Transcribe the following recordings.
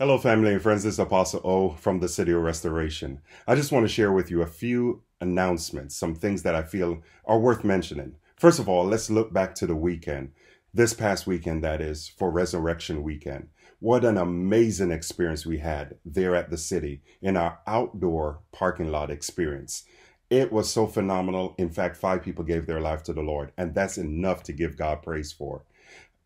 Hello, family and friends. This is Apostle O from the City of Restoration. I just want to share with you a few announcements, some things that I feel are worth mentioning. First of all, let's look back to the weekend, this past weekend, that is, for Resurrection Weekend. What an amazing experience we had there at the city in our outdoor parking lot experience. It was so phenomenal. In fact, five people gave their life to the Lord, and that's enough to give God praise for.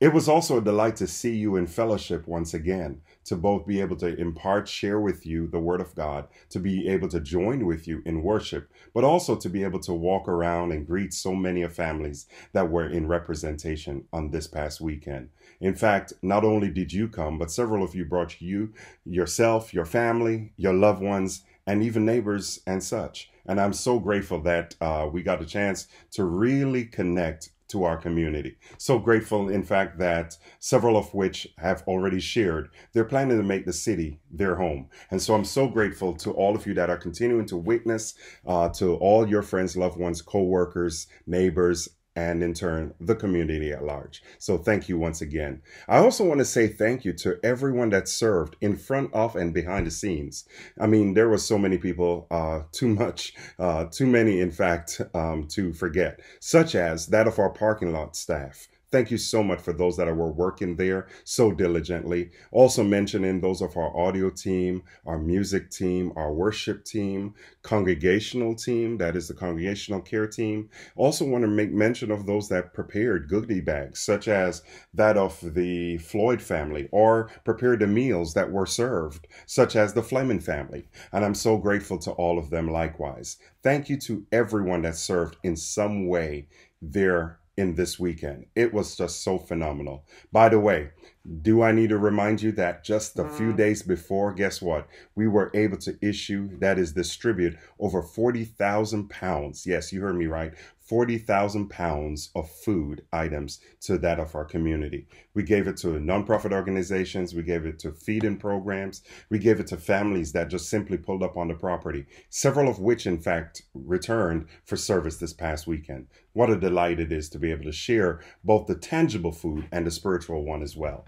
It was also a delight to see you in fellowship once again, to both be able to impart, share with you the Word of God, to be able to join with you in worship, but also to be able to walk around and greet so many of families that were in representation on this past weekend. In fact, not only did you come, but several of you brought you, yourself, your family, your loved ones, and even neighbors and such. And I'm so grateful that uh, we got a chance to really connect to our community. So grateful, in fact, that several of which have already shared they're planning to make the city their home. And so I'm so grateful to all of you that are continuing to witness, uh, to all your friends, loved ones, co workers, neighbors, and in turn the community at large. So thank you once again. I also want to say thank you to everyone that served in front of and behind the scenes. I mean, there were so many people, uh, too much, uh, too many, in fact, um, to forget, such as that of our parking lot staff. Thank you so much for those that were working there so diligently. Also mentioning those of our audio team, our music team, our worship team, congregational team, that is the congregational care team. Also want to make mention of those that prepared goodie bags, such as that of the Floyd family, or prepared the meals that were served, such as the Fleming family. And I'm so grateful to all of them likewise. Thank you to everyone that served in some way there in this weekend. It was just so phenomenal. By the way, do I need to remind you that just a few mm. days before, guess what? We were able to issue, that is, distribute over 40,000 pounds. Yes, you heard me right. 40,000 pounds of food items to that of our community. We gave it to nonprofit organizations. We gave it to feeding programs. We gave it to families that just simply pulled up on the property, several of which, in fact, returned for service this past weekend. What a delight it is to be able to share both the tangible food and the spiritual one as well.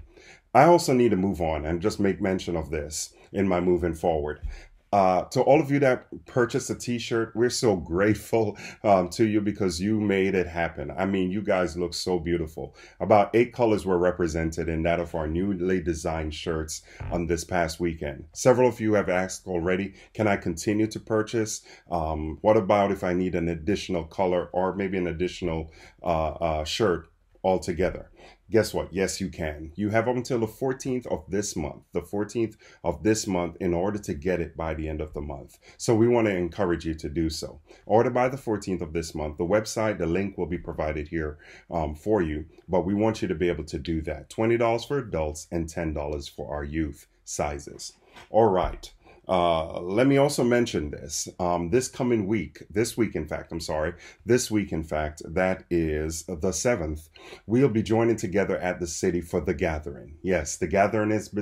I also need to move on and just make mention of this in my moving forward. Uh, to all of you that purchased a t-shirt, we're so grateful um, to you because you made it happen. I mean, you guys look so beautiful. About eight colors were represented in that of our newly designed shirts on this past weekend. Several of you have asked already, can I continue to purchase? Um, what about if I need an additional color or maybe an additional uh, uh, shirt altogether? Guess what? Yes, you can. You have until the 14th of this month, the 14th of this month, in order to get it by the end of the month. So we want to encourage you to do so. Order by the 14th of this month. The website, the link will be provided here um, for you, but we want you to be able to do that. $20 for adults and $10 for our youth sizes. All right. Uh, let me also mention this. Um, this coming week, this week, in fact, I'm sorry, this week, in fact, that is the 7th, we'll be joining together at the city for the gathering. Yes, the gathering is,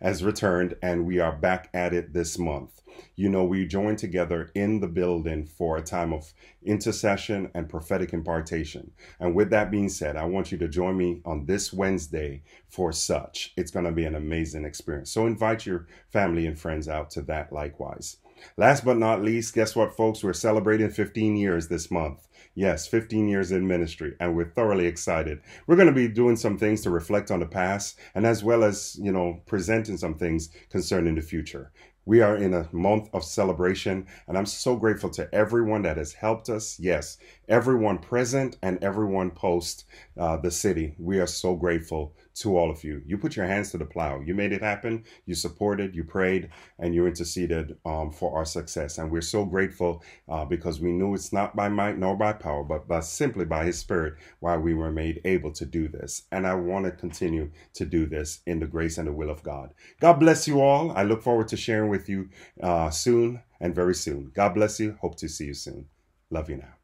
has returned and we are back at it this month you know, we join together in the building for a time of intercession and prophetic impartation. And with that being said, I want you to join me on this Wednesday for such. It's going to be an amazing experience. So invite your family and friends out to that likewise. Last but not least, guess what, folks? We're celebrating 15 years this month. Yes, 15 years in ministry, and we're thoroughly excited. We're going to be doing some things to reflect on the past and as well as, you know, presenting some things concerning the future. We are in a month of celebration, and I'm so grateful to everyone that has helped us. Yes, everyone present and everyone post uh, the city. We are so grateful to all of you. You put your hands to the plow. You made it happen. You supported, you prayed, and you interceded um, for our success. And we're so grateful uh, because we knew it's not by might nor by power, but, but simply by His Spirit why we were made able to do this. And I want to continue to do this in the grace and the will of God. God bless you all. I look forward to sharing with you uh, soon and very soon. God bless you. Hope to see you soon. Love you now.